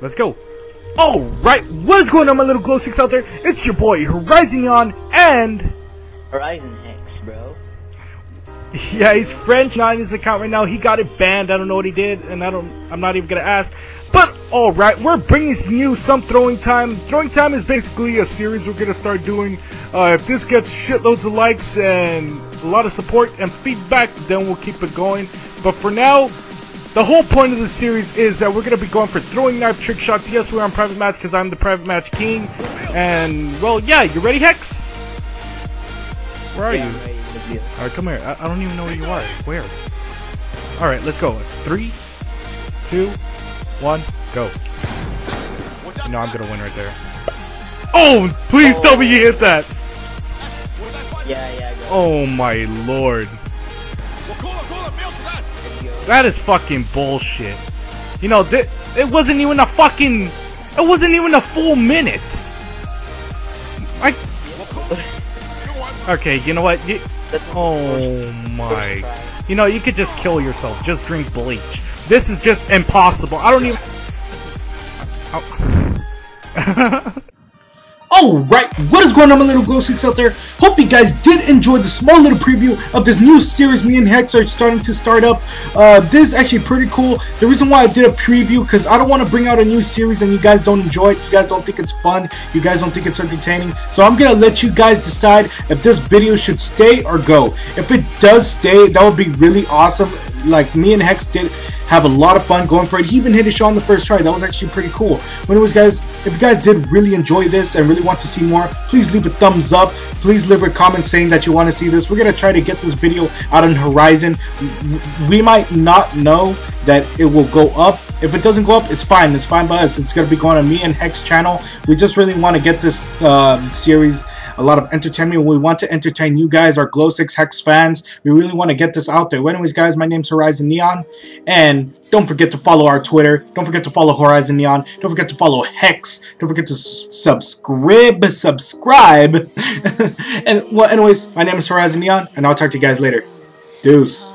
Let's go. Alright, what is going on my little glow sticks out there? It's your boy Horizon Neon and Horizon Hexz, bro. yeah, he's French not in his account right now. He got it banned. I don't know what he did, and I don't. I'm not even gonna ask. But all right, we're bringing you some throwing time. Throwing time is basically a series we're gonna start doing. Uh, if this gets shitloads of likes and a lot of support and feedback, then we'll keep it going. But for now, the whole point of the series is that we're gonna be going for throwing knife trick shots. Yes, we're on private match because I'm the private match king. And well, yeah, you ready, Hex? Where are Yeah, you? I'm ready to do it. All right, come here. I, I don't even know where you are. Where? All right, let's go. Three, two, one, go. No, I'm gonna win right there. Oh, please tell me you hit that. Yeah, yeah, go. Oh my lord, There you go. that is fucking bullshit. You know, th- it wasn't even a fucking. It wasn't even a full minute. I. Okay, you know what? You, oh my. You know, you could just kill yourself. Just drink bleach. This is just impossible. I don't even. Oh. Alright, what is going on my little glow sticks out there? Hope you guys did enjoy the small little preview of this new series me and Hex are starting to start up. Uh, this is actually pretty cool. The reason why I did a preview, because I don't want to bring out a new series and you guys don't enjoy it, you guys don't think it's fun, you guys don't think it's entertaining. So I'm going to let you guys decide if this video should stay or go. If it does stay, that would be really awesome. Like me and Hex did have a lot of fun going for it. He even hit a shot on the first try. That was actually pretty cool. But anyways, guys, if you guys did really enjoy this and really want to see more, please leave a thumbs up. Please leave a comment saying that you want to see this. We're going to try to get this video out on Horizon. We might not know that it will go up. If it doesn't go up, it's fine. It's fine by us. It's going to be going on me and Hex channel. We just really want to get this uh, series a lot of entertainment. We want to entertain you guys, our Glow Six Hex fans. We really want to get this out there. Anyways, guys, my name's Horizon Neon, and don't forget to follow our Twitter. Don't forget to follow Horizon Neon. Don't forget to follow Hex. Don't forget to subscribe, subscribe. and well, anyways, my name is Horizon Neon, and I'll talk to you guys later. Deuce.